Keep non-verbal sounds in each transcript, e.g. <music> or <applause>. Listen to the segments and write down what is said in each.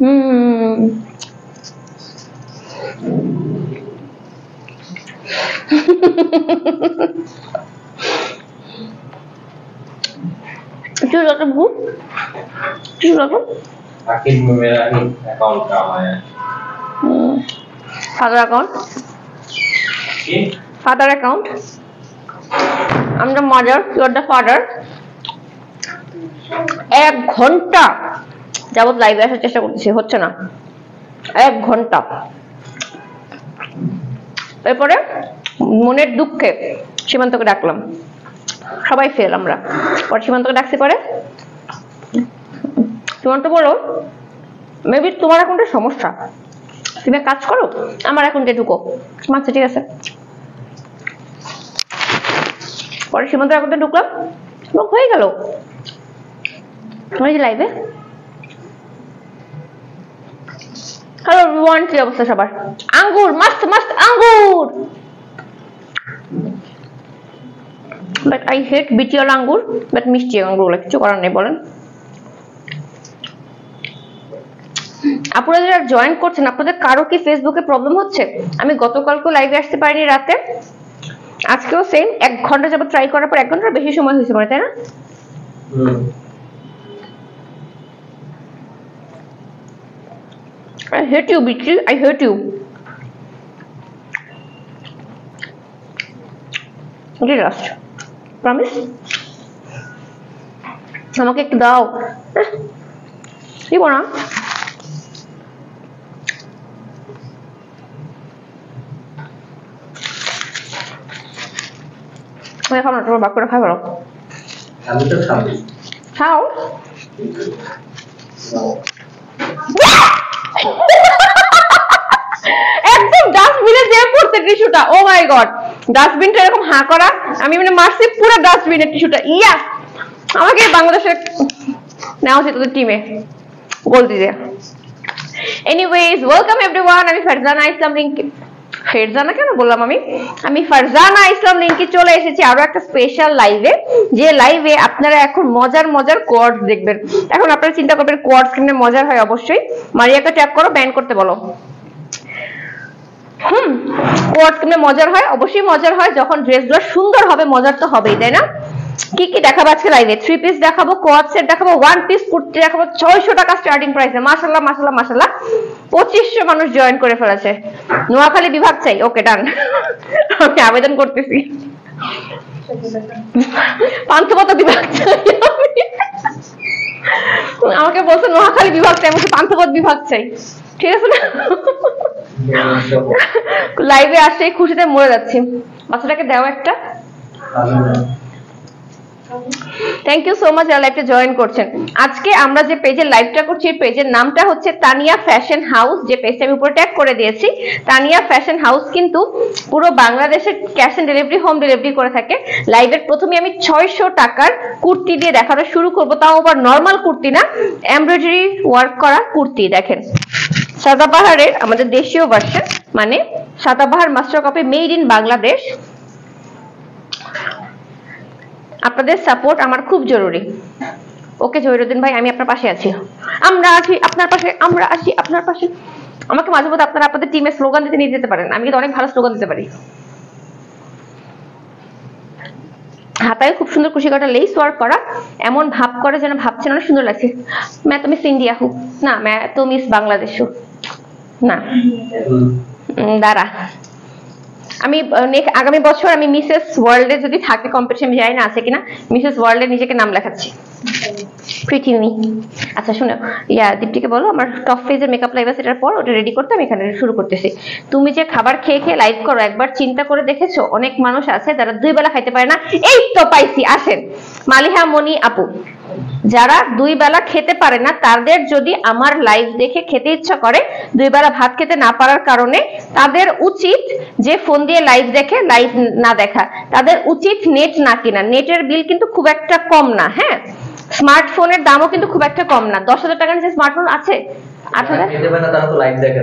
হুম Chưa được trong hút Chưa được không? आखिर में मेरा ही अकाउंट काम आया Father account कि Father account I'm the mother You're the father এক ঘন্টা যাবত লাইভে আসার চেষ্টা করতেছি, হচ্ছে না। এক ঘণ্টা। এরপরে মনের দুঃখে সীমান্তকে ডাকলাম। সবাই ফেল আমরা। পরে সীমান্তকে ডাকছি পরে? সীমান্ত বলো মেবি তোমার অ্যাকাউন্টে সমস্যা। তুমি কাজ করো, আমার অ্যাকাউন্টে ঢুকো। আচ্ছা ঠিক আছে। পরে সীমান্ত অ্যাকাউন্টে ঢুকলাম। হয়ে গেল। লাইভে হ্যালো ওয়ান কি অবস্থা সবার? আঙ্গুর, মাস্ত মাস্ত, আঙ্গুর! বাট আই হেট বিটিওয়ালা আঙ্গুর বাট মিষ্টি আঙ্গুর বলে কিছু করার নেই, বলেন। আপনারা যারা জয়েন করছেন, আপনাদের কারও কি ফেসবুকে প্রবলেম হচ্ছে? আমি গতকালকে লাইভে আসতে পারিনি রাতে। আজকেও সেম এক ঘণ্টা যাবত ট্রাই করার পর এক ঘণ্টার বেশি সময় হয়েছে মানে তাই না? I hate you, Bitchy. I hate you. Okay, last. Promise? আমাকে একটু দাও আহ, দিব না আমি খাবো না তোমার বাক করে খাই ভালো আমি তো খাবি খাও একদম ডাস্টবিনে যে পড়ছে টিস্যুটা ও মাই গড ডাস্টবিনটা এরকম হাঁ করা, আমি মানে মারছি পুরো ডাস্টবিনের টিস্যুটা ইয়া! আমাকে বাংলাদেশের নেওয়া উচিত তোদের টিমে গোল দিয়ে এনিওয়েজ ওয়েলকাম এভরিওয়ান আমি ফারজানা ইসলাম রিঙ্কি ফেরজানা কেন বললাম আমি? আমি ফারজানা ইসলাম লিঙ্কে চলে এসেছি আরও একটা স্পেশাল লাইভে যে লাইভে আপনারা এখন মজার মজার কোয়ার্ডস দেখবেন। এখন আপনারা চিন্তা করবেন কোয়ার্ডস কেমনে মজার হয় অবশ্যই। মারিয়াকে ট্যাপ করো ব্যান করতে বলো। হুম কোয়ার্ডস কেমনে মজার হয়, অবশ্যই মজার হয়। যখন ড্রেসগুলো সুন্দর হবে, মজার তো হবেই, তাই না? কি কি দেখাবো আজকে লাইভে থ্রি পিস দেখাবো কোয়াড সেট দেখাবো ওয়ান পিস কুর্তি দেখাবো ছয়শো টাকা স্টার্টিং প্রাইসে মাসাল্লাহ মাসাল্লাহ মাসাল্লাহ পঁচিশশো মানুষ জয়েন করে ফেলেছে। নোয়াখালী বিভাগ চাই। ওকে ডান আমি আবেদন করতেছি। পান্থপত বিভাগ চাই আমাকে বলছে নোয়াখালী বিভাগ চাই আমাকে পান্থপত বিভাগ চাই। ঠিক আছে না? লাইভে আসে খুশিতে মরে যাচ্ছি। বাচ্চাটাকে দাও একটা। থ্যাংক ইউ সো মাচ যারা লাইভটা জয়েন করছেন। আজকে আমরা যে পেজে লাইভটা করছি পেজের নামটা হচ্ছে তানিয়া ফ্যাশন হাউস যে পেজটা আমি উপরে ট্যাগ করে দিয়েছি। তানিয়া ফ্যাশন হাউস কিন্তু পুরো ক্যাশ ডেলিভারি হোম ডেলিভারি করে থাকে। লাইভের প্রথমে আমি ছয়শো টাকার কুর্তি দিয়ে দেখানো শুরু করব। তাও আবার নর্মাল কুর্তি না এমব্রয়ডারি ওয়ার্ক করা কুর্তি, দেখেন। সাদাবাহারের আমাদের দেশীয় ভার্সন মানে Sadabahar master copy made in Bangladesh আপনাদের সাপোর্ট আমার খুব জরুরি। ওকে জহিরুদ্দিন ভাই আমি আপনার পাশে আছি। আমরা আছি আপনার পাশে আমরা আছি আপনার পাশে। আমাকে মাঝে মধ্যে আপনারা আপনাদের টিমে স্লোগান দিতে নিয়ে যেতে পারেন। আমি কিন্তু অনেক ভালো স্লোগান দিতে পারি। হাতায় খুব সুন্দর কুশি কাটা লেস ওয়ার্ক করা। এমন ভাব করে যেন ভাবছেন অনেক সুন্দর লাগছে। ম্যা তো মিস ইন্ডিয়া হু না ম্যা তো মিস বাংলাদেশ হু না। দাঁড়া। আমি আগামী বছর আমি মিসেস ওয়ার্ল্ডে যদি থাকে কম্পিটিশন জানি না আছে কিনা মিসেস ওয়ার্ল্ডে নিজেকে নাম লেখাচ্ছি। মি আচ্ছা শুনো, ইয়া, দীপ্তিকে বলো, আমার টপ ফেজের মেকআপ লাইভ আছে, এটার পর ওটা রেডি করতে আমি এখানে শুরু করতেছি। তুমি যে খাবার খেয়ে খেয়ে লাইভ করো, একবার চিন্তা করে দেখেছ, অনেক মানুষ আছে যারা দুই বেলা খাইতে পারে না। এই তো পাইছি, আসেন। মালিহা মনি আপু, যারা দুই বেলা খেতে পারে না, তাদের যদি আমার লাইভ দেখে খেতে ইচ্ছা করে, দুই বেলা ভাত খেতে না পারার কারণে, তাদের উচিত যে ফোন দিয়ে লাইভ দেখে লাইভ না দেখা। তাদের উচিত নেট না কিনা। নেটের বিল কিন্তু খুব একটা কম না হ্যাঁ? স্মার্টফোনের দামও কিন্তু খুব একটা কম না। দশ হাজার টাকার নিচে স্মার্টফোন আছে? আট হাজার?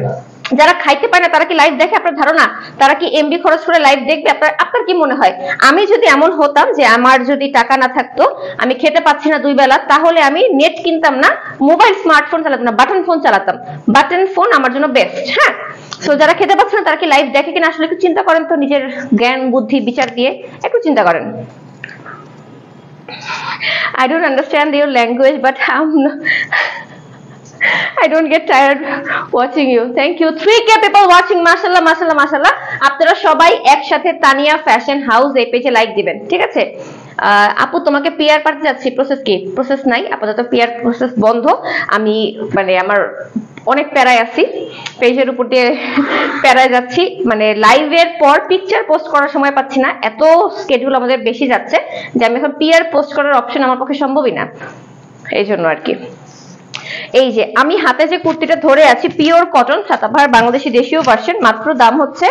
না যারা খাইতে পারে না তারা কি লাইভ দেখে আপনার ধারণা? তারা কি এমবি খরচ করে লাইভ দেখবে? আপনার আপনার কি মনে হয়? আমি যদি এমন হতাম যে আমার যদি টাকা না থাকতো আমি খেতে পাচ্ছি না দুই বেলা তাহলে আমি নেট কিনতাম না মোবাইল স্মার্টফোন চালাতাম না বাটন ফোন চালাতাম। বাটন ফোন আমার জন্য বেস্ট হ্যাঁ? তো যারা খেতে পাচ্ছে না তারা কি লাইভ দেখে কিনা আসলে একটু চিন্তা করেন তো নিজের জ্ঞান বুদ্ধি বিচার দিয়ে একটু চিন্তা করেন I don't understand your language, but I'm not, <laughs> I don't get tired watching you. Thank you. 3k people watching. মাশাআল্লাহ মাশাআল্লাহ আপনারা সবাই একসাথে তানিয়া ফ্যাশন হাউস এই পেজে লাইক দিবেন ঠিক আছে আপু তোমাকে পিআর পাঠাতে যাচ্ছি প্রসেস কি প্রসেস নাই আপাতত পিআর প্রসেস বন্ধ আমি মানে আমার অনেক প্যারায় আছি। পেজের উপর দিয়ে প্যারায় যাচ্ছি। মানে লাইভের পর পিকচার পোস্ট করার সময় পাচ্ছি না। এত স্কেডিউল আমাদের বেশি যাচ্ছে যে আমি এখন পিআর পোস্ট করার অপশন আমার পক্ষে সম্ভবই না। এই জন্য আর কি। এই যে, আমি হাতে যে কুর্তিটা ধরে আছি পিওর কটন সাতাভার বাংলাদেশি দেশীয় ভার্সন মাত্র দাম হচ্ছে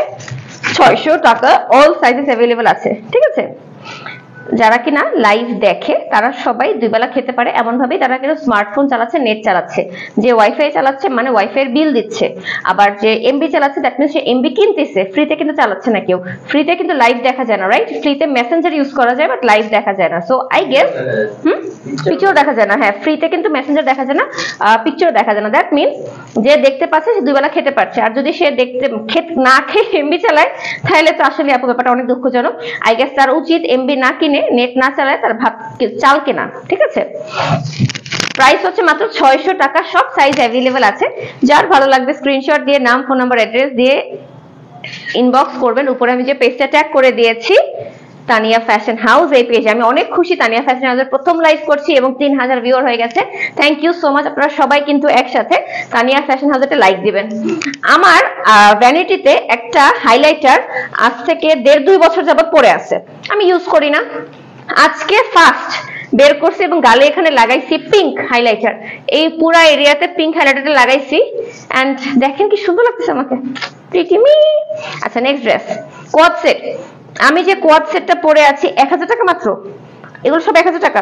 ছয়শো টাকা। অল সাইজেস অ্যাভেলেবেল আছে। ঠিক আছে? যারা কিনা লাইভ দেখে, তারা সবাই দুই বেলা খেতে পারে। এমন ভাবেই তারা কিন্তু স্মার্টফোন চালাচ্ছে নেট চালাচ্ছে। যে ওয়াইফাই চালাচ্ছে মানে ওয়াইফাই বিল দিচ্ছে। আবার যে এমবি চালাচ্ছে দ্যাট মিনস সে এমবি কিনতেছে ফ্রিতে কিন্তু চালাচ্ছে না কেউ। ফ্রিতে কিন্তু লাইভ দেখা যায় না রাইট ফ্রিতে মেসেঞ্জার ইউজ করা যায় বাট লাইভ দেখা যায় না। So I guess hmm? Picture দেখা যায় না। হ্যাঁ ফ্রিতে কিন্তু মেসেঞ্জার দেখা যায় না পিকচার দেখা যায় না। দ্যাট মিনস যে দেখতে পাচ্ছে, সে দুই বেলা খেতে পারছে। আর যদি সে দেখতে, খেত, না খেয়ে এমবি চালায়, তাহলে তো আসলে আপু, ব্যাপারটা অনেক দুঃখজনক। আই গেস তার উচিত এমবি না কিনে নেট না চালায় তার ভাত চাল কেনা, ঠিক আছে? প্রাইস হচ্ছে মাত্র ছয়শো টাকা, সব সাইজ অ্যাভেলেবেল আছে। যার ভালো লাগবে স্ক্রিনশট দিয়ে, নাম ফোন নাম্বার অ্যাড্রেস দিয়ে ইনবক্স করবেন। উপরে আমি যে পেজটা ট্যাগ করে দিয়েছি তানিয়া ফ্যাশন হাউস এই পেজে আমি অনেক খুশি তানিয়া ফ্যাশন হাউসের প্রথম লাইভ করছি এবং তিন হাজার ভিউর হয়ে গেছে। থ্যাংক ইউ সো মাচ আপনারা সবাই কিন্তু একসাথে তানিয়া ফ্যাশন হাউসে লাইক দিবেন। আমার ভ্যানিটিতে একটা হাইলাইটার আজ থেকে দেড় দুই বছর যাবত পড়ে আছে। আমি ইউজ করি না। আজকে ফার্স্ট বের করছি এবং গালে এখানে লাগাইছি পিঙ্ক হাইলাইটার এই পুরা এরিয়াতে পিঙ্ক হাইলাইটারটা লাগাইছি। এন্ড দেখেন কি সুন্দর লাগতেছে আমাকে। আচ্ছা নেক্সট ড্রেস কোয়াড সেট আমি যে কোয়াড সেটটা পরে আছি, এক হাজার টাকা মাত্র? এগুলো সব এক হাজার টাকা?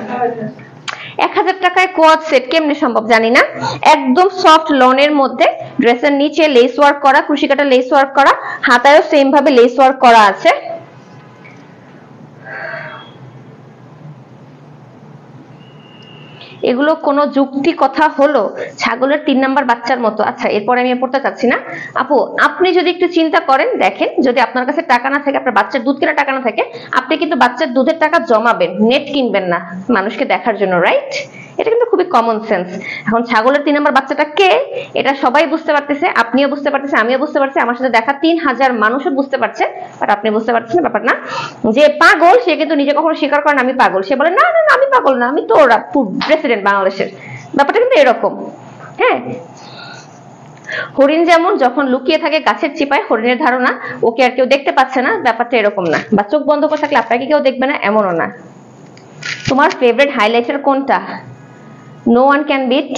এক হাজার টাকায় কোয়াড সেট কেমনে সম্ভব জানি না। একদম সফট লনের মধ্যে ড্রেসের নিচে লেস ওয়ার্ক করা, কুশিকাটা লেস ওয়ার্ক করা, হাতায়ও সেম ভাবে লেস ওয়ার্ক করা আছে। এগুলো কোনো যুক্তি কথা হলো? ছাগলের তিন নাম্বার বাচ্চার মতো। আচ্ছা এরপরে আমি পড়তে চাচ্ছি না। আপু, আপনি যদি একটু চিন্তা করেন, দেখেন, যদি আপনার কাছে টাকা না থাকে, আপনার বাচ্চার দুধ কেনার টাকা না থাকে, আপনি কিন্তু বাচ্চার দুধের টাকা জমাবেন, নেট কিনবেন না মানুষকে দেখার জন্য রাইট এটা কিন্তু খুবই কমন সেন্স এখন ছাগলের তিন নাম্বার বাচ্চাটা কে? এটা সবাই বুঝতে পারতেছে, আপনিও বুঝতে পারতেছে, আমিও বুঝতে পারছি। আমার সাথে দেখা তিন হাজার মানুষও বুঝতে পারছে বাট আপনি বুঝতে পারছেন ব্যাপার না। যে পাগল, সে কিন্তু নিজে কখনো স্বীকার করে না, আমি পাগল। সে বলে, না না না, আমি পাগল না, আমি তো প্রেসিডেন্ট বাংলাদেশের। ব্যাপারটা কিন্তু এরকম হ্যাঁ? হরিণ যেমন যখন লুকিয়ে থাকে গাছের চিপায়, হরিণের ধারণা ওকে আর কেউ দেখতে পাচ্ছে না, ব্যাপারটা এরকম না। বা চোখ বন্ধ করে থাকলে আপনাকে কেউ দেখবে না, এমনও না। তোমার ফেভারিট হাইলাইটার কোনটা? No one can beat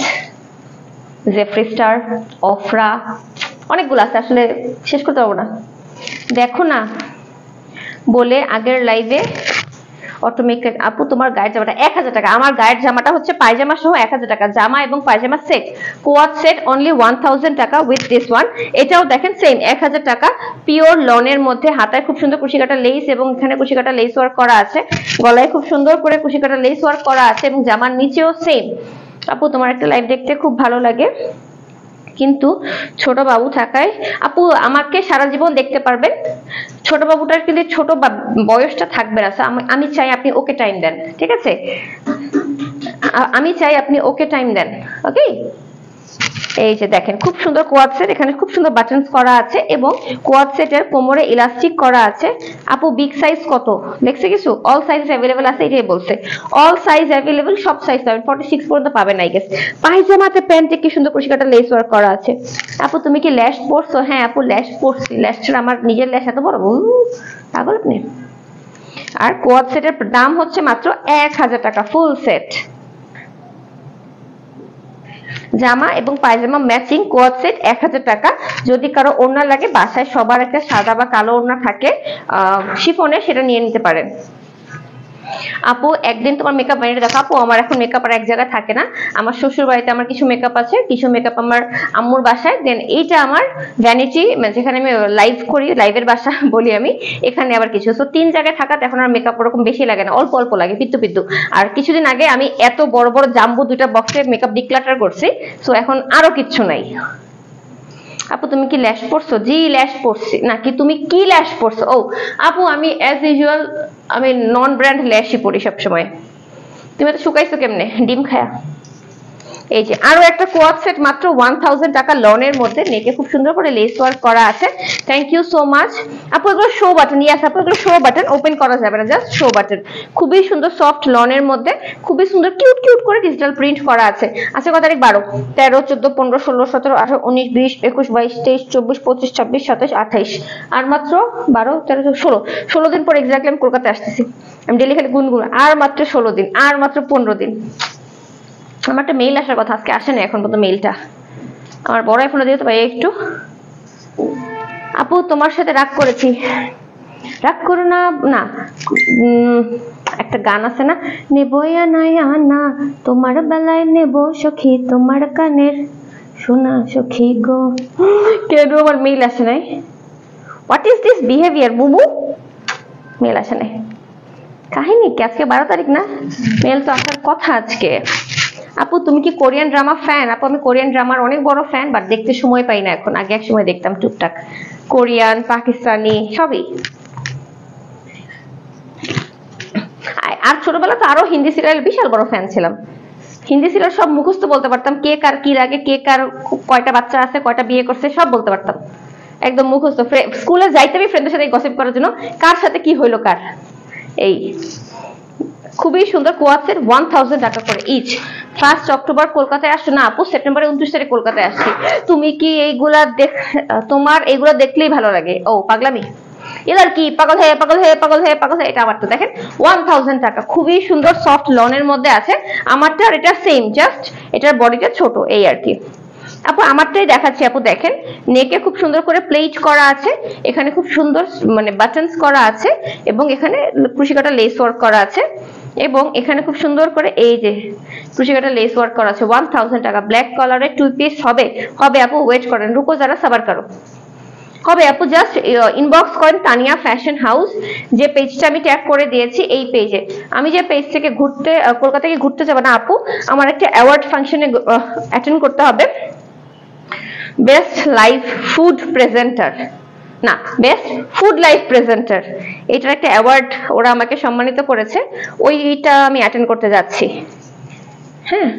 Jeffree Star Ofra অনেকগুলো আছে, আসলে শেষ করতে পারব না। দেখো না, বলে আগের লাইভে অটোমেটিক আপু, তোমার গায়ের জামাটা এক হাজার টাকা। আমার গায়ের জামাটা হচ্ছে পায়জামা সহ এক হাজার টাকা। জামা এবং পায়জামা set coord set only one thousand টাকা উইথ দিস ওয়ান এটাও দেখেন সেম এক হাজার টাকা। পিওর লনের মধ্যে হাতায় খুব সুন্দর কুশিকাটা লেস এবং এখানে কুশিকাটা লেস ওয়ার্ক করা আছে। গলায় খুব সুন্দর করে কুশিকাটা লেস ওয়ার্ক করা আছে এবং জামার নিচেও সেম আপু, তোমার একটা লাইভ দেখতে খুব ভালো লাগে। কিন্তু ছোট বাবু থাকায় আপু আমাকে সারা জীবন দেখতে পারবেন। ছোট বাবুটার কিন্তু ছোট বয়সটা থাকবে না আমি চাই আপনি ওকে টাইম দেন, ঠিক আছে? আমি চাই আপনি ওকে টাইম দেন ওকে এই যে দেখেন, খুব সুন্দর কোয়াড সেট এখানে খুব সুন্দর বাটনস করা আছে এবং কোয়াড সেটের কোমরে ইলাস্টিক করা আছে। আপু বিগ সাইজ কত? দেখছে কিছু? অল সাইজ অ্যাভেলেবেল আছে এটাই বলছে। অল সাইজ অ্যাভেলেবেল সব সাইজ পাবেন। ফর্টি সিক্স পর্যন্ত পাবেন আই গেস পায়জামাতে প্যান্টে কি সুন্দর কুশিকাটা লেস ওয়ার্ক করা আছে। আপু, তুমি কি ল্যাশ পরছো? হ্যাঁ আপু ল্যাশ পরছি। ল্যাশ ছাড়া আমার নিজের ল্যাশ এত বড়? পাগল আপনি? আর কোয়াড সেটের দাম হচ্ছে মাত্র এক হাজার টাকা ফুল সেট জামা এবং পায়জামা ম্যাচিং কোয়াড সেট এক হাজার টাকা। যদি কারও ওড়না লাগে, বাসায় সবার একটা সাদা বা কালো ওড়না থাকে, আহ, শিফনে সেটা নিয়ে নিতে পারেন। আপু, একদিন তোমার মেকআপ বানিয়ে দেখো আপু, আমার এখন মেকআপ আর এক জায়গায় থাকে না। আমার শ্বশুর বাড়িতে আমার কিছু মেকআপ আছে, কিছু মেকআপ আমার আম্মুর বাসায়। দেন এইটা আমার ভ্যানিটি যেখানে আমি লাইভ করি লাইভের বাসা <laughs> বলি আমি, এখানে আবার কিছু। তো তিন জায়গায় থাকাতে এখন আর মেকআপ ওরকম বেশি লাগে না, অল্প অল্প লাগে, পিত্তু পিত্তু। আর কিছুদিন আগে আমি এত বড় বড় জাম্বু দুইটা বক্সে মেকআপ ডিক্লাটার করছি সো এখন আরও কিচ্ছু নাই। আপু, তুমি কি ল্যাশ পড়ছো জি, ল্যাশ পড়ছি নাকি তুমি কি ল্যাশ পড়ছো ও, আপু, আমি অ্যাজ ইউজুয়াল আমি নন ব্র্যান্ড ল্যাশই পড়ি সবসময়। তুমি তো শুকাইছো কেমনে? ডিম খায়া। এই যে, আরও একটা কোয়াড সেট মাত্র ওয়ান থাউজেন্ড টাকা লনের মধ্যে। নেকে খুব সুন্দর করে লেস ওয়ার্ক করা আছে। থ্যাংক ইউ সো মাচ আপু, এগুলো শো বাটন ইয়াস আপু, এগুলো শো বাটন ওপেন করা যাবে না জাস্ট শো বাটন খুবই সুন্দর সফট লনের মধ্যে, খুবই সুন্দর কিউট কিউট করে ডিজিটাল প্রিন্ট করা আছে। আজকে কত তারিখ? বারো। তেরো, চোদ্দ, পনেরো, ষোলো, সতেরো, আঠারো, উনিশ, বিশ, একুশ, বাইশ, তেইশ, চব্বিশ, পঁচিশ, ছাব্বিশ, সাতাশ, আঠাইশ। আর মাত্র বারো, তেরো ষোলো। ষোলো দিন পর এক্স্যাক্টলি আমি কলকাতায় আসতেছি। আমি ডেলি খালি গুনগুন। আর মাত্র ষোলো দিন, আর মাত্র পনেরো দিন। আমার একটা মেইল আসার কথা, আজকে আসে না এখন পর্যন্ত মেইলটা আমার বড় এখনও দিতে পারি একটু। আপু, তোমার সাথে রাগ করেছি। রাগ করো না না একটা গান আছে না? নেবয়া নায়া না তোমার বেলায় নেব সখী, তোমার কানের শোনা সখী গো। কেন আমার মেইল আসে নাই? হোয়াট ইজ দিস বিহেভিয়ার বুবু মেল আসে নাই। কাহিনী কি, আজকে বারো তারিখ না? মেল তো আসার কথা আজকে। আপু, তুমি কি কোরিয়ান ড্রামা ফ্যান আপু, আমি কোরিয়ান ড্রামার অনেক বড় ফ্যান বাট দেখতে সময় পাই না এখন। আগে এক সময় দেখতাম টুকটাক। কোরিয়ান পাকিস্তানি সবই। আর ছোটবেলা তো আরও হিন্দি সিরিয়াল বিশাল বড় ফ্যান ছিলাম। হিন্দি সিরিয়াল সব মুখস্থ বলতে পারতাম, কে কার কি লাগে, কে কার কয়টা বাচ্চা আছে, কয়টা বিয়ে করছে, সব বলতে পারতাম। একদম মুখস্থ। স্কুলে যাইতে আমি ফ্রেন্ডের সাথে গসিপ করার জন্য কার সাথে কি হইল কার। এই। খুবই সুন্দর কোয়াসের ওয়ান থাউজেন্ড টাকা করে ইচ ফার্স্ট অক্টোবর কলকাতায় আসছো? না আপু সেপ্টেম্বরে উনত্রিশ তারিখ কলকাতায় আসছি। তুমি কি এইগুলা দেখ, তোমার এইগুলা দেখলেই ভালো লাগে? ও, পাগলামি। এবার কি? পাগল হয়ে পাগল হয়ে পাগল হয়ে পাগল হয়ে। এটা দেখেন ওয়ান থাউজেন্ড টাকা। খুবই সুন্দর সফট লনের মধ্যে আছে। আমারটা আর এটা সেম জাস্ট এটার বডিটা ছোট, এই আর কি। আপু, আমারটাই দেখাচ্ছি। আপু, দেখেন নেকে খুব সুন্দর করে প্লেট করা আছে। এখানে খুব সুন্দর মানে বাটনস করা আছে। এবং এখানে কুশিকাটা লেস ওয়ার্ক করা আছে। এবং এখানে খুব সুন্দর করে এই যে কুশিকাটা লেস ওয়ার্ক করা আছে ওয়ান থাউজেন্ড টাকা ব্ল্যাক কালারের টু পিস হবে। হবে আপু ওয়েট করেন, রুকো যারা সাবার করো। হবে আপু জাস্ট ইনবক্স করেন তানিয়া ফ্যাশন হাউস যে পেজটা আমি ট্যাগ করে দিয়েছি এই পেজে আমি যে পেজ থেকে ঘুরতে কলকাতা থেকে ঘুরতে যাব না আপু, আমার একটা অ্যাওয়ার্ড ফাংশনে অ্যাটেন্ড করতে হবে। বেস্ট লাইভ ফুড প্রেজেন্টার না বেস্ট ফুড লাইফ প্রেজেন্টার এটার একটা অ্যাওয়ার্ড ওরা আমাকে সম্মানিত করেছে, ওইটা আমি অ্যাটেন্ড করতে যাচ্ছি। হ্যাঁ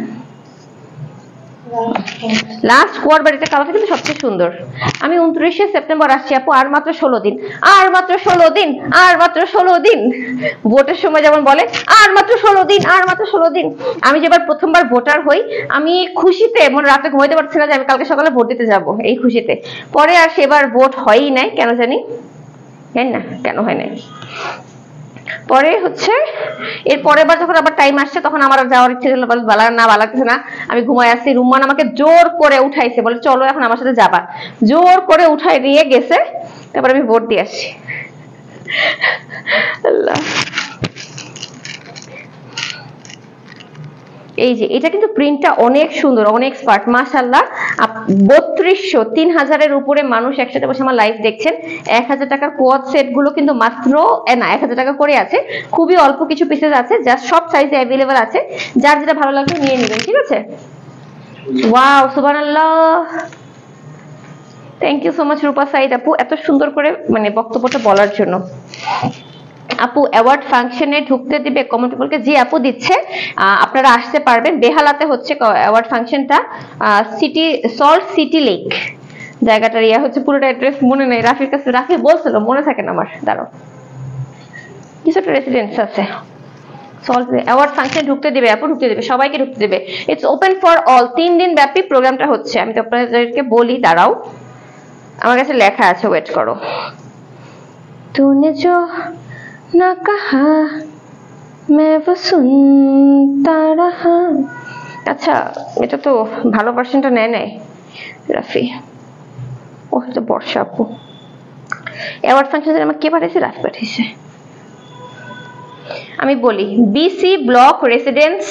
লাস্ট কুয়ার বাড়িতে কালারটা কিন্তু সবচেয়ে সুন্দর। আমি উনত্রিশে সেপ্টেম্বর আসছি আপু, আর মাত্র ষোলো দিন। আর মাত্র ষোলো দিন, আর মাত্র ষোলো দিন। ভোটের সময় যেমন বলে, আর মাত্র ষোলো দিন, আর মাত্র ষোলো দিন। আমি যেবার প্রথমবার ভোটার হই, আমি খুশিতে, মনে রাতে ঘুমাইতে পারছি না যে আমি কালকে সকালে ভোট দিতে যাব এই খুশিতে। পরে আর সেবার ভোট হয়ই নাই, কেন জানি? জানি না, কেন হয় নাই। পরে হচ্ছে, এর পরের বার যখন আবার টাইম আসছে, তখন আমার যাওয়ার ইচ্ছে ছিল বলে না লাগছে না। আমি ঘুমায় আসছি, রুম্মান আমাকে জোর করে উঠাইছে, বলে চলো এখন আমার সাথে যাবা। জোর করে উঠাই নিয়ে গেছে, তারপর আমি ভোট দিয়ে আসছি। আল্লাহ। এই যে, এটা কিন্তু প্রিন্টটা অনেক সুন্দর, অনেক স্মার্ট মাশাল্লাহ বত্রিশশো, তিন হাজারের উপরে মানুষ একসাথে বসে আমার লাইভ দেখছেন। এক হাজার টাকার কোয়াদ সেটগুলো কিন্তু মাত্র না, এক হাজার টাকা করে আছে। খুবই অল্প কিছু পিসেস আছে জাস্ট সব সাইজে অ্যাভেলেবেল আছে। যার যেটা ভালো লাগবে নিয়ে নেবেন, ঠিক আছে? ওয়াও সুবহানাল্লাহ। Thank you so much Rupa Saeed আপু, এত সুন্দর করে মানে বক্তব্যটা বলার জন্য। আপু অ্যাওয়ার্ড ফাংশনে ঢুকতে দিবে কমেন্ট বলকে জি আপু, দিচ্ছে। আপনারা আসতে পারবেন। বেহালাতে হচ্ছে অ্যাওয়ার্ড ফাংশনটা সিটি সল্ট সিটি লেক জায়গাটার ইয়া হচ্ছে, পুরোটা অ্যাড্রেস মনে নেই। রাফির কাছে, রাফি বলছিল, মনে থাকে না আমার। দাঁড়ো কিছু একটা রেসিডেন্স আছে। ঢুকতে আমার কাছে লেখা আছে ওয়েট করো। তুনে ना कहा मैं वो सुनता रहा আচ্ছা এটা তো ভালো ভার্সনটা নেয় নাই রাফি ও এটা বর্ষা আপু অ্যাওয়ার্ড ফাংশন আমার কে পাঠিয়েছে রাফি পাঠিয়েছে আমি বলি BC block residence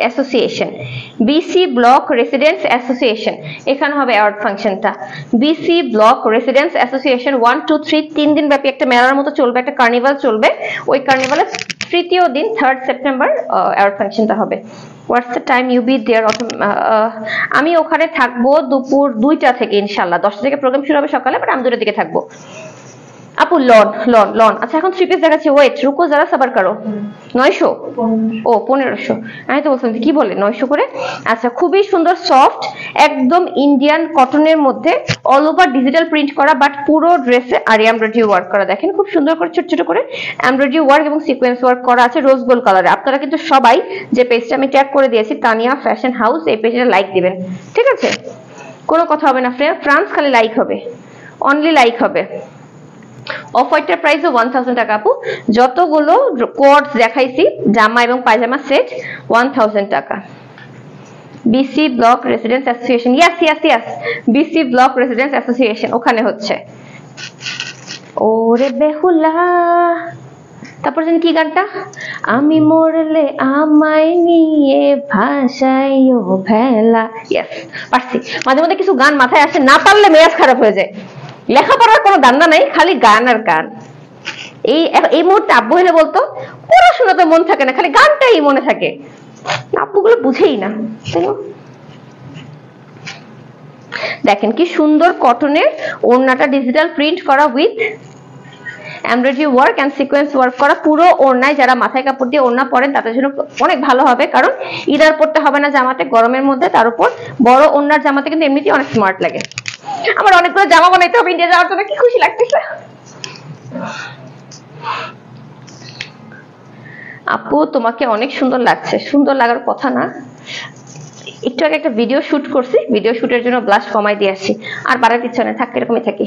association BC block residence association এখানে হবে অ্যাওয়ার্ড ফাংশনটা। BC block residence association one two three তিন দিন ব্যাপী একটা মেলার মতো চলবে, একটা কার্নিভাল চলবে। ওই কার্নিভালের তৃতীয় দিন থার্ড সেপ্টেম্বর অ্যাওয়ার্ড ফাংশনটা হবে। What's the time you be there আমি ওখানে থাকব দুপুর দুইটা থেকে, ইনশাল্লাহ। দশটা থেকে প্রোগ্রাম শুরু হবে সকালে বাট আমি দুটোর দিকে থাকব। আপু, লন লন লন। আচ্ছা এখন থ্রি পিস দেখাচ্ছি। ওয়েট রুকো, যারা সাবার করো। নয়শো? ও, পনেরোশো। আমি তো বলছিলাম, কি বলে? নয়শো করে? আচ্ছা খুবই সুন্দর সফট একদম ইন্ডিয়ান কটনের মধ্যে অল ওভার ডিজিটাল প্রিন্ট করা বাট পুরো ড্রেসে আর এমব্রয়ডারি ওয়ার্ক করা। দেখেন, খুব সুন্দর করে, ছোট ছোট করে এমব্রয়ডারি ওয়ার্ক এবং সিকোয়েন্স ওয়ার্ক করা আছে রোজ গোল্ড কালারে আপনারা কিন্তু সবাই যে পেজটা আমি ট্যাগ করে দিয়েছি, তানিয়া ফ্যাশন হাউস এই পেজটা লাইক দিবেন। ঠিক আছে? কোনো কথা হবে না ফ্রেন্ড ফ্রান্স খালি লাইক হবে। অনলি লাইক হবে। অফ হোয়াইটের প্রাইসও ওয়ান থাউজেন্ড টাকা, আপু। যতগুলো কোয়ার্টস দেখাইছি, জামা এবং পায়জামা সেট ওয়ান থাউজেন্ড টাকা। BC block residence association yes yes yes BC block residence association ওখানে হচ্ছে। ওরে বেহুলা, তারপর জানি কি গানটা? আমি মরলে আমায় নিয়ে ভাষাইও ভেলা। ইয়েস পারছি। মাঝে মধ্যে কিছু গান মাথায় আসে, না পারলে মেজাজ খারাপ হয়ে যায়। লেখাপড়ার কোনো ধান্দা নাই, খালি গান আর গান। এই এই মুহূর্তে আব্বু হলে বলতো পড়াশোনাতে মন থাকে না, খালি গানটাই মনে থাকে। আব্বুগুলো বুঝেই না। না? দেখেন কি সুন্দর কটনের ওড়নাটা ডিজিটাল প্রিন্ট করা with embroidery work and sequence work করা পুরো ওড়নায় যারা মাথায় কাপড় দিয়ে ওড়না পরেন, তাদের জন্য অনেক ভালো হবে। কারণ ইদার পড়তে হবে না জামাতে, গরমের মধ্যে তার উপর বড় ওড়নার জামাতে কিন্তু এমনিতেই অনেক স্মার্ট লাগে। আমার অনেকগুলো জামা বানাইতে হবে ইন্ডিয়া যাওয়ার জন্য, কি খুশি লাগতেছে? আপু, তোমাকে অনেক সুন্দর লাগছে। সুন্দর লাগার কথা না। একটু আগে একটা ভিডিও শুট করছি ভিডিও শুটের জন্য ব্লাশ কমাই দিয়ে আসি আর বাড়ার ইচ্ছা নেই থাকতে এরকমই থাকি।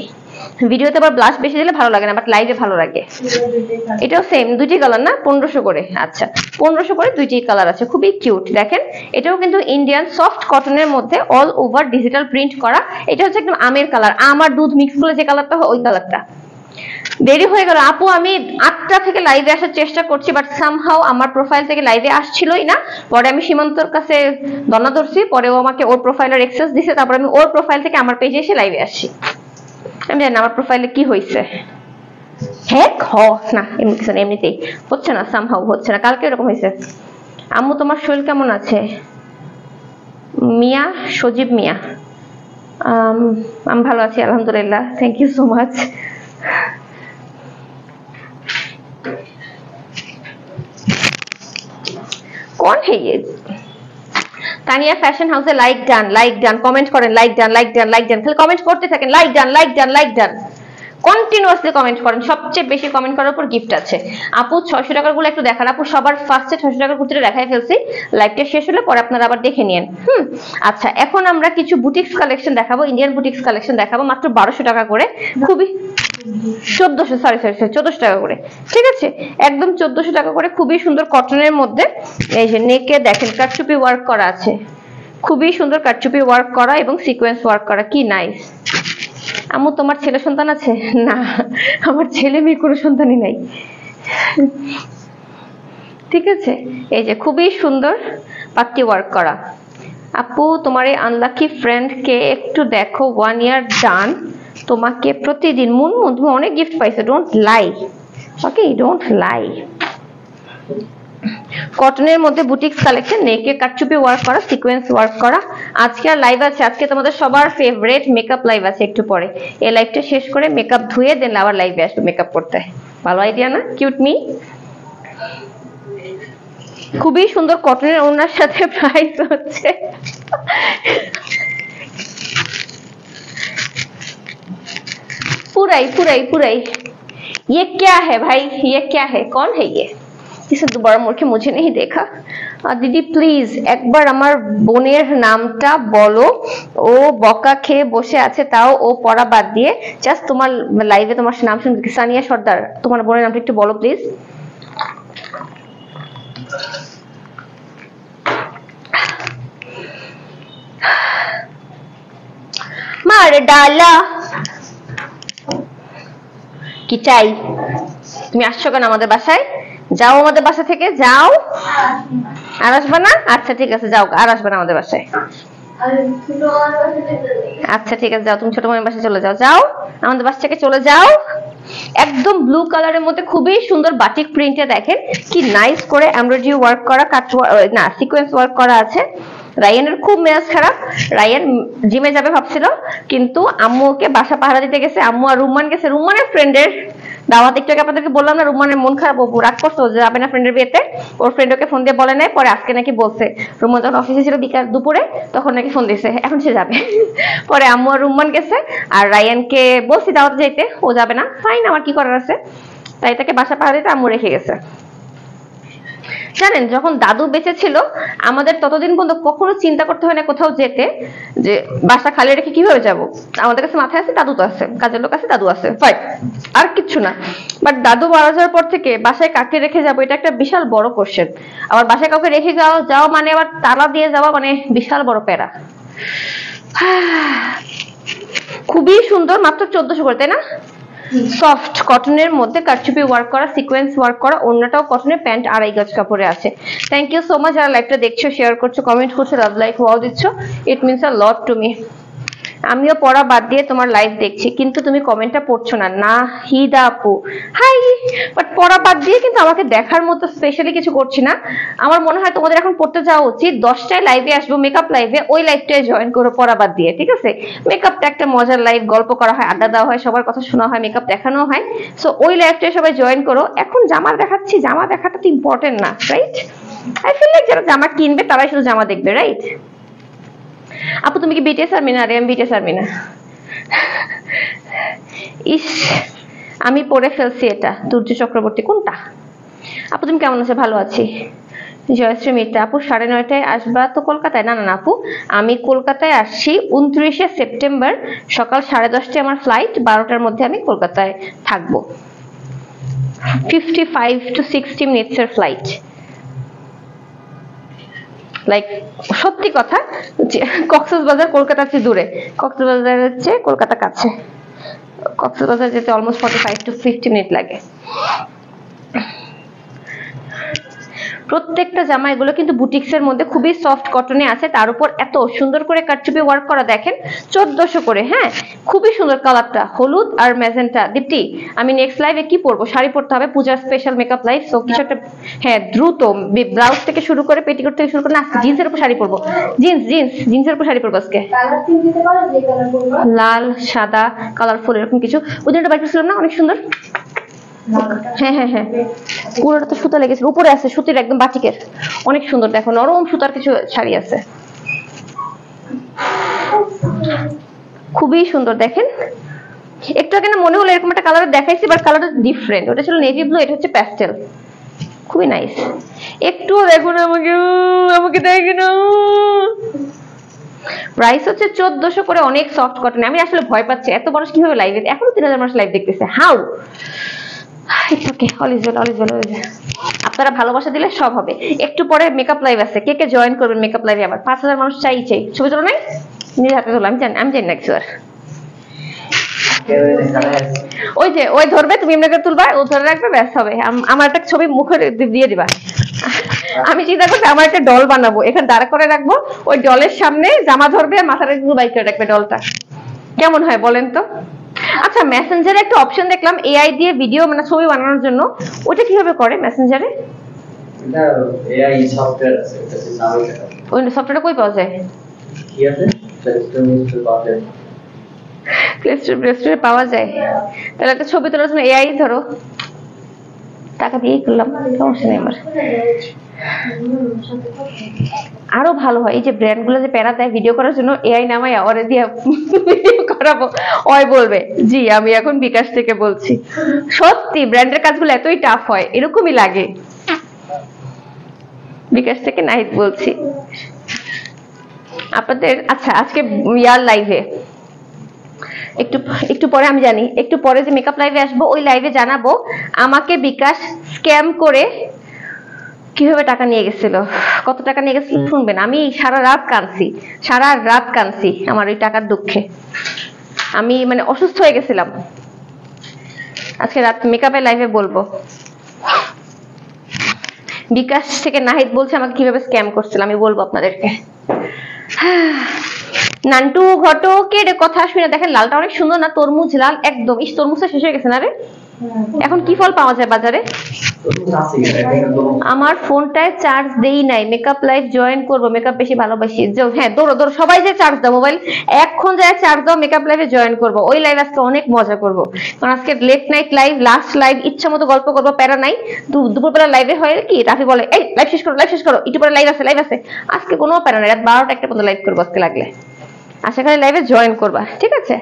ভিডিওতে আবার ব্লাশ বেশি দিলে ভালো লাগে না বাট লাইভে ভালো লাগে। এটাও সেম দুইটি কালার না? পনেরোশো করে আচ্ছা। পনেরোশো করে দুইটি কালার আছে, খুবই কিউট দেখেন, এটাও কিন্তু ইন্ডিয়ান সফট কটনের মধ্যে অল ওভার ডিজিটাল প্রিন্ট করা। এটা হচ্ছে একদম আমের কালার আমার দুধ মিক্স করে যে কালারটা হয়, ওই কালারটা দেরি হয়ে গেল। আপু, আমি আটটা থেকে লাইভে আসার চেষ্টা করছি বাট সামহাও আমার প্রোফাইল থেকে লাইভে আসছিলই না। পরে আমি সীমান্তর কাছে দনা ধরছি, পরে ও আমাকে ওর প্রোফাইলের এক্সেস দিছে, তারপর আমি ওর প্রোফাইল থেকে আমার পেজে এসে লাইভে আসছি। আমি জানি আমার প্রোফাইলে কি হয়েছে হ্যাঁ হচ্ছে না সামহাও হচ্ছে না, কালকে এরকম হয়েছে আম্মু, তোমার শরীর কেমন আছে? মিয়া, সজীব মিয়া। আমি ভালো আছি, আলহামদুলিল্লাহ থ্যাংক ইউ সো মাচ সেই তানিয়া ফ্যাশন হাউসে like done like done comment করেন like done like done like done খালি কমেন্ট করতে থাকেন like done like done like done continuously comment করেন, সবচেয়ে বেশি কমেন্ট করার উপর গিফট আছে। আপু, ছয়শো টাকারগুলো একটু দেখান। আপু, সবার ফার্স্টে ছয়শো টাকার কুর্তিটা দেখাই ফেলছি। লাইভটা শেষ হলে পরে আপনারা আবার দেখে নিয়েন। হুম আচ্ছা এখন আমরা কিছু বুটিক্স কালেকশন দেখাবো ইন্ডিয়ান বুটিক্স কালেকশন দেখাবো, মাত্র বারোশো টাকা করে। খুবই তোমার ছেলে সন্তান আছে? না, আমার ছেলে মেয়ে কোনো সন্তানই নাই। ঠিক আছে? এই যে খুবই সুন্দর পাত্তি ওয়ার্ক করা। আপু, তোমার এই আনলাকি ফ্রেন্ডকে একটু দেখো ওয়ান ইয়ার ডান তোমাকে প্রতিদিন মুনমুন তুমি অনেক গিফট পাইছো don't lie okay don't lie কটনের মধ্যে বুটিক্স কালেকশন নেকে কাটচুপি ওয়ার্ক করা সিকোয়েন্স ওয়ার্ক করা। আজকে আর লাইভ আছে, আজকে তোমাদের সবার ফেভারিট মেকআপ লাইভ আছে একটু পরে। এই লাইভটা শেষ করে মেকআপ ধুয়ে দেন আবার লাইভে আসবে মেকআপ করতে। ভালো আইডিয়া না? কিউট মি খুবই সুন্দর কটনের ওনার সাথে প্রাইস হচ্ছে। পুরাই পুরাই পুরাই ये क्या है भाई ये क्या है कौन है ये इसे दोबारा मुड़ के मुझे नहीं देखा আহ, দিদি প্লিজ একবার আমার বোনের নামটা বলো ও বকা খেয়ে বসে আছে তাও ও পড়া বাদ দিয়ে জাস্ট তোমার লাইভে তোমার নাম শুনতে সানিয়া সর্দার তোমার বোনের নামটা একটু বলো প্লিজ মার ডালা কি চাই? তুমি আসছো কেন আমাদের বাসায়? যাও আমাদের বাসা থেকে, যাও। আর আসবে না? আচ্ছা ঠিক আছে, যাও। আর আসবে না আমাদের বাসায়। আচ্ছা ঠিক আছে, যাও। তুমি ছোট মামির বাসায় চলে যাও। যাও, আমাদের বাসা থেকে চলে যাও। একদম ব্লু কালারের মধ্যে খুবই সুন্দর বাটিক প্রিন্টে দেখেন কি নাইস করে এমব্রয়ডারি ওয়ার্ক করা কাট না সিকোয়েন্স ওয়ার্ক করা আছে। রায়ানের খুব মেজাজ খারাপ। রায়ান জিমে যাবে ভাবছিল, কিন্তু আম্মু ওকে বাসা পাহারা দিতে গেছে। আম্মু আর রুম্মান গেছে। রুম্মানের ফ্রেন্ডের দাওয়াত। একটু আগে আপনাদেরকে বললাম না রুম্মানের মন খারাপ। ও রাগ করতো যে যাবে না ফ্রেন্ডের বিয়েতে। ওর ফ্রেন্ড ওকে ফোন দিয়ে বলে নাই, পরে আজকে নাকি বলছে। রুম্মান যখন অফিসে ছিল বিকাল দুপুরে, তখন নাকি ফোন দিয়েছে। এখন সে যাবে। <laughs> পরে আম্মু আর রুম্মান গেছে। আর রায়ানকে বলছি দাওয়াতে যাইতে। ও যাবে না। ফাইন আমার কি করার আছে? তাই তাকে বাসা পাহারা দিতে আম্মু রেখে গেছে। জানেন, যখন দাদু বেঁচে ছিল আমাদের ততদিন পর্যন্ত কখনো চিন্তা করতে হয় না কোথাও যেতে, যে বাসা খালি রেখে কীভাবে যাব? আমাদের কাছে মাথায় আছে, দাদু তো আছে, কাজের লোক আছে, দাদু আছে ফাইন আর কিচ্ছু না। বাট দাদু মারা যাওয়ার পর থেকে বাসায় কাকে রেখে যাব, এটা একটা বিশাল বড় কোশ্চেন আবার বাসায় কাউকে রেখে যাওয়া যাওয়া মানে আবার তালা দিয়ে যাওয়া মানে বিশাল বড় প্যারা। <sighs> খুবই সুন্দর, মাত্র চোদ্দশো করে, তাই না? সফট কটনের মধ্যে কারচুপি ওয়ার্ক করা সিকোয়েন্স ওয়ার্ক করা, অন্যটাও কটনের প্যান্ট আড়াই গজ কাপড়ে আছে। থ্যাংক ইউ সো মাচ যারা লাইভটা দেখছ শেয়ার করছ কমেন্ট করছ লাভ লাইক ওয়াও দিচ্ছ it means a lot to me আমিও পড়া বাদ দিয়ে তোমার লাইভ দেখছি, কিন্তু তুমি কমেন্টটা পড়ছো না। না হিদা আপু। হাই বাট পড়া বাদ দিয়ে কিন্তু আমাকে দেখার মতো স্পেশালি কিছু করছি না। আমার মনে হয় তোমাদের এখন পড়তে যাওয়া উচিত। দশটায় লাইভে আসব মেকআপ লাইভে ওই লাইভটায় জয়েন করো পড়া বাদ দিয়ে, ঠিক আছে? মেকআপটা একটা মজার লাইভ গল্প করা হয়, আড্ডা দেওয়া হয়, সবার কথা শোনা হয় মেকআপ দেখানো হয়। সো ওই লাইভটায় সবাই জয়েন করো। এখন জামা দেখাচ্ছি, জামা দেখাটা তো ইম্পর্টেন্ট না রাইট আই ফিল লাইক যারা জামা কিনবে, তারাই শুধু জামা দেখবে রাইট আপু, তুমি কি বিটিএস আর্মি না? আমি বিটিএস আর্মি না? ইস, আমি পড়ে ফেলছি এটা। দুর্য চক্রবর্তী, কোনটা? আপু, তুমি কেমন আছো? ভালো আছি। জয়শ্রী মিত্র আপু, সাড়ে নয়টায় আসবা তো কলকাতায়? না না না, আপু, আমি কলকাতায় আসছি উনত্রিশে সেপ্টেম্বর, সকাল সাড়ে দশটায় আমার ফ্লাইট বারোটার মধ্যে আমি কলকাতায় থাকব। ফিফটি ফাইভ টু সিক্সটি মিনিটসের ফ্লাইট লাইক সত্যি কথা কক্সবাজার কলকাতার চেয়ে দূরে। কক্সবাজার হচ্ছে কলকাতা কাছে। কক্সবাজার যেতে almost forty five to fifty minute লাগে। প্রত্যেকটা জামা এগুলো কিন্তু বুটিক্স এর মধ্যে খুবই সফট কটনে আছে। তার উপর এত সুন্দর করে কাটচুপি ওয়ার্ক করা দেখেন, চোদ্দশো করে হ্যাঁ? খুবই সুন্দর কালারটা হলুদ আর ম্যাজেন্টা। দীপ্তি, আমি নেক্সট লাইভে কি পরবো? শাড়ি পরতে হবে, পূজার স্পেশাল মেকআপ লাইভ সো কিছু একটা হ্যাঁ দ্রুত ব্লাউজ থেকে শুরু করে পেটিকোট থেকে শুরু করে, না জিন্সের উপর শাড়ি পরবো। জিন্স জিন্স জিন্সের উপর শাড়ি পরবো আজকে। লাল, সাদা কালারফুল এরকম কিছু। ওই দিনটা বাইক না? অনেক সুন্দর। হ্যাঁ হ্যাঁ হ্যাঁ। পুরোটা তো সুতা উপরে আছে সুতির একদম বাটিকের। অনেক সুন্দর দেখো। নরম সুতার কিছু শাড়ি আছে। খুবই সুন্দর, দেখেন। একটু আগে মনে হলো এরকম একটা কালার দেখাইছি বাট কালারটা ডিফারেন্ট ওটা ছিল নেভি ব্লু এটা হচ্ছে প্যাস্টেল খুবই নাইস একটুও দেখো না আমাকে আমাকে দেখে না প্রাইস হচ্ছে চোদ্দশো করে, অনেক সফট কটন আমি আসলে ভয় পাচ্ছি। এত মানুষ কীভাবে লাইভে এখনও তিন হাজার মানুষ লাইভ দেখতেছে। হাউ ইটস আপনারা ভালোবাসা দিলে সব হবে। একটু পরে মেকআপ লাইভ আছে। কে কে জয়েন করবেন মেকআপ লাইভে আবার? পাঁচ হাজার মানুষ চাই চাই। ছবি তোলো নাই নিজের হাতে তোলো আমি জানি আমি জানি না ওই যে, ওই ধরবে, তুমি এমনি তুলবা, ও ধরে রাখবে, ব্যাস হবে। আম- আমার একটা ছবি মুখে দিয়ে দিবা। আমি চিন্তা করছি, আমার একটা ডল বানাবো। এখানে দাঁড়া করে রাখব। ওই ডলের সামনে জামা ধরবে মাথাটা একটু বাইক করে রাখবে ডলটা কেমন হয় বলেন তো? আচ্ছা মেসেঞ্জারে একটা অপশন দেখলাম এআই দিয়ে ভিডিও মানে ছবি বানানোর জন্য। ওটা কীভাবে করে মেসেঞ্জারে এটা এআই সফটওয়্যার আছে ওই সফটওয়্যারটা কই পাওয়া যায়? কি আছে? পাওয়া যায়। প্লে স্টোর প্লে স্টোরে পাওয়া যায়। তাহলে একটা ছবি তোলার জন্য এআই ধরো। টাকা দিয়েই করলাম সমস্যা নেই আমার। আরও ভালো হয়। এই যে ব্র্যান্ডগুলো যে প্যারা দেয় ভিডিও করার জন্য এআই নামাই অরে দিয়ে ভিডিও করাবো। ওই বলবে, জি, আমি এখন বিকাশ থেকে বলছি। সত্যি ব্র্যান্ডের কাজগুলো এতই টাফ হয়, এরকমই লাগে। বিকাশ থেকে নাহিদ বলছি। আপনাদের আচ্ছা আজকে ইয়ার লাইভে একটু একটু পরে আমি জানি, একটু পরে যে মেকআপ লাইভে আসব, ওই লাইভে জানাব, আমাকে বিকাশ স্ক্যাম করে কীভাবে টাকা নিয়ে গেছিল? কত টাকা নিয়ে গেছিল শুনবেন? আমি সারা রাত কাঁদছি। সারা রাত কাঁদছি আমার ওই টাকার দুঃখে। আমি মানে অসুস্থ হয়ে গেছিলাম। আজকে রাত মেকআপের লাইভে বলব। বিকাশ থেকে নাহিদ বলছে আমাকে কীভাবে স্ক্যাম করছিল আমি বলব আপনাদেরকে। নান্টু ঘটকের কথা আসবি না দেখেন লালটা অনেক সুন্দর না? তরমুজ লাল একদম। ইস তরমুজটা শেষ হয়ে গেছে না রে? এখন কি ফল পাওয়া যায় বাজারে? আমার ফোনটায় চার্জ দেই নাই মেকআপ লাইফ জয়েন করব মেকআপ বেশি ভালোবাসি। হ্যাঁ দৌড়ো দৌড়ো সবাই যে চার্জ দাও মোবাইল এখন যায় চার্জ দাও মেকআপ লাইফে জয়েন করব। ওই লাইভ আজকে অনেক মজা করব। কারণ আজকে late night live last live ইচ্ছা মতো গল্প করব, প্যারা নাই। দুপুরবেলা লাইভে হয় কি, রাফি বলে, এই লাইভ শেষ করো লাইভ শেষ করো। একটু পরে লাইভ আছে লাইভ আছে। আজকে কোনো প্যারা নাই, রাত বারোটা একটা পর্যন্ত লাইভ করব আজকে লাগলে। আশা করি লাইভে জয়েন করবা, ঠিক আছে?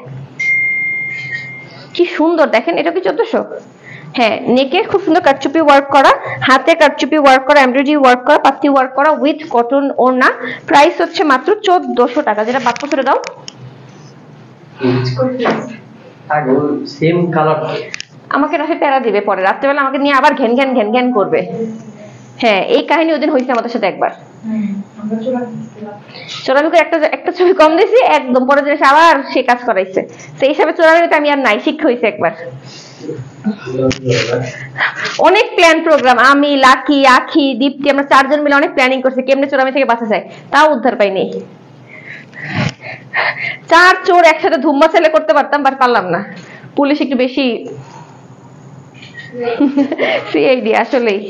কি সুন্দর, দেখেন, এটা কি চোদ্দশো? হ্যাঁ নেকে খুব সুন্দর কাটচুপি ওয়ার্ক করা হাতে কাটচুপি ওয়ার্ক করা এমব্রয়ডারি ওয়ার্ক করা পাতি ওয়ার্ক করা উইথ কটন ওড়না প্রাইস হচ্ছে মাত্র চোদ্দশো টাকা। যেটা বাক্য করে দাও। সেম কালার আমাকে রাফি প্যারা দিবে পরে। রাত্রেবেলা আমাকে নিয়ে আবার ঘ্যান ঘ্যান ঘ্যান ঘ্যান করবে। হ্যাঁ এই কাহিনী ওদিন হয়েছে আমাদের সাথে একবার। চোরামিকে একটা একটা ছবি কম দিয়েছি একদম পরে আবার সে কাজ করাইছে। সেই হিসাবে চোরামিতে আমি আর নাই শিক্ষা হয়েছে একবার। অনেক প্ল্যান প্রোগ্রাম আমি, লাকি, আখি, দীপ্তি, আমরা চারজন মিলে অনেক প্ল্যানিং করছি, কেমনে চোরামি থেকে বাঁচা যায়? তাও উদ্ধার পাইনি। চার চোর একসাথে ধুম্মা ছেলে করতে পারতাম বাট পারলাম না। পুলিশ একটু বেশি আসলেই।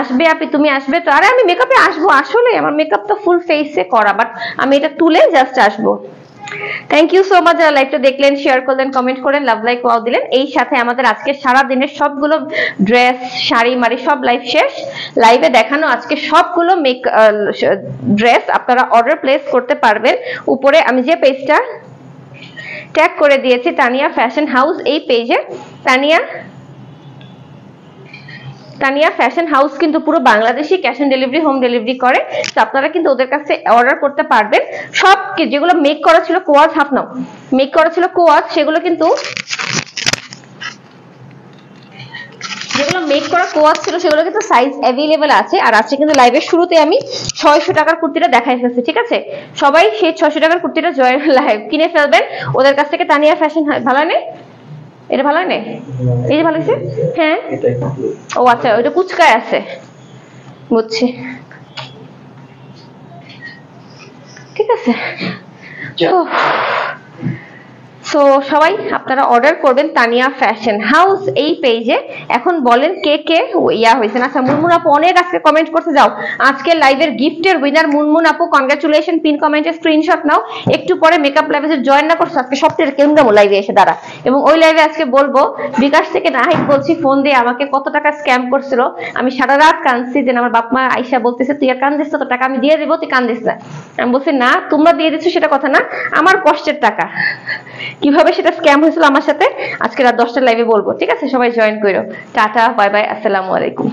আসবে আপনি তুমি আসবে তো। আরে আমি মেকআপে আসব আসলে আমার মেকআপ তো ফুল ফেসে করা বাট আমি এটা তুলে জাস্ট আসব। থ্যাংক ইউ সো মাচ যারা লাইভটা দেখলেন শেয়ার করলেন কমেন্ট করেন লাভ লাইক ওয়াও দিলেন। এই সাথে আমাদের আজকে সারা দিনের সবগুলো ড্রেস শাড়ি মারি সব লাইভ শেষ। লাইভে দেখানো আজকে সবগুলো মেক ড্রেস আপনারা অর্ডার প্লেস করতে পারবেন। উপরে আমি যে পেজটা ট্যাগ করে দিয়েছি, তানিয়া ফ্যাশন হাউস এই পেজে তানিয়া? তানিয়া ফ্যাশন হাউস কিন্তু পুরো Bangladeshi cash on delivery home delivery করে। তো আপনারা কিন্তু ওদের কাছে অর্ডার করতে পারবেন। সব যেগুলো মেক করা ছিল কোয়াজ হাফ নাও মেক করা ছিল কোয়াজ, সেগুলো কিন্তু যেগুলো মেক করা কোয়াজ ছিল, সেগুলো কিন্তু সাইজ অ্যাভেলেবেল আছে। আর আজকে কিন্তু লাইভের শুরুতে আমি ছয়শো টাকার কুর্তিটা দেখাই ফেলছি, ঠিক আছে? সবাই সেই ছয়শো টাকার কুর্তিটা জয় লাইভ কিনে ফেলবেন। ওদের কাছ থেকে তানিয়া ফ্যাশন ভালো হয় না এটা ভালো হয় না এই যে ভালো হয়েছে? হ্যাঁ? ও আচ্ছা ওইটা কুচকায় আছে। বুঝছি। ঠিক আছে। সো সবাই, আপনারা অর্ডার করবেন তানিয়া ফ্যাশন হাউস এই পেজে এখন বলেন কে কে ইয়া হয়েছে আচ্ছা মুনমুন আপু অনেক আজকে কমেন্ট করতে যাও। আজকে লাইভের গিফটের উইনার মুনমুন আপু কনগ্রাচুলেশন পিন কমেন্টে স্ক্রিনশট নাও। একটু পরে মেকআপ লাইভে জয়েন না করছ, আজকে সবচেয়ে কেমন লাইভে এসে দাঁড়া। এবং ওই লাইভে আজকে বলব, বিকাশ থেকে নাহিদ বলছি ফোন দিয়ে আমাকে কত টাকা স্ক্যাম করছিল। আমি সারা রাত কাঁদছি যে আমার বাপ মা আইসা বলতেছে, তুই আর কান্দিস তো টাকা আমি দিয়ে দেবো, তুই কান্দিস না। আমি বলছি, না, তোমরা দিয়ে দিচ্ছ সেটা কথা না, আমার কষ্টের টাকা। কীভাবে সেটা স্ক্যাম হয়েছিল আমার সাথে? আজকে রাত দশটার লাইভে বলব, ঠিক আছে? সবাই জয়েন করো টাটা বাই বাই আসসালামু আলাইকুম।